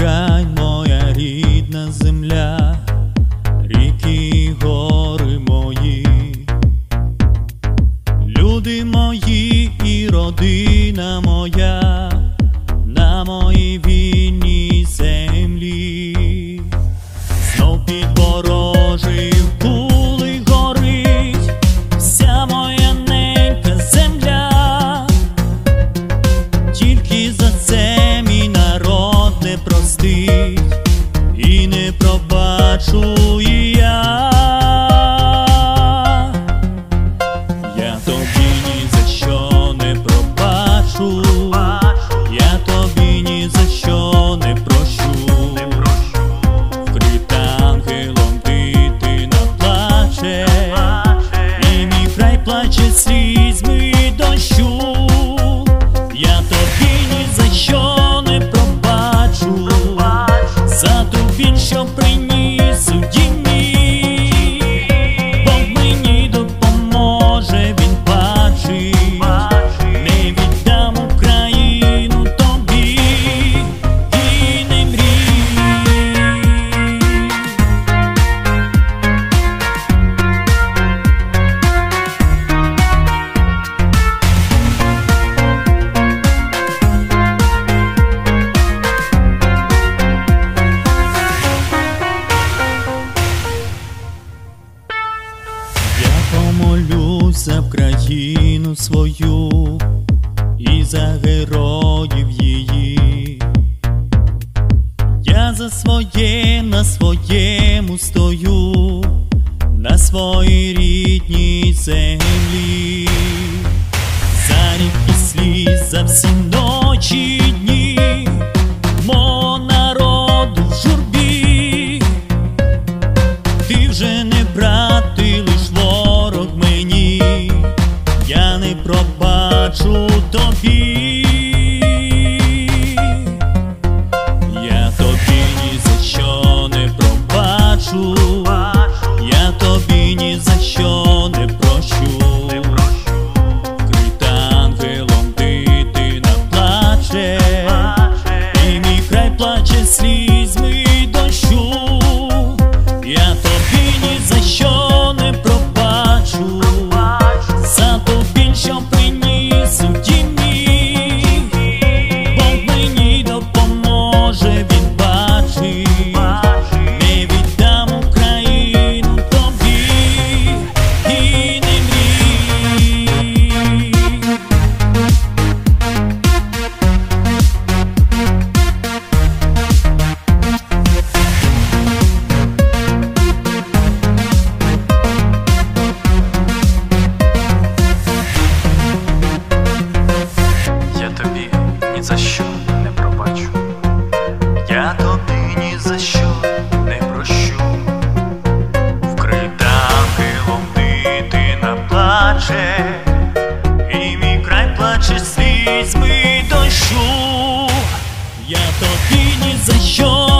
Нехай моя рідна земля, ріки гори мої, люди мої і родина моя на моїй війні. плаче слізьми дощу, я тобі ні за що не пробачу, за ту біль, що країну свою і за героїв її, я за своє на своєму стою, на своїй рідній землі, за рік і сліз, за всі ноги. що не пробачу, я тобі ні за що не прощу, вкрита килом, дитина плаче, і мій край плаче слізьми дощу, я тобі ні за що.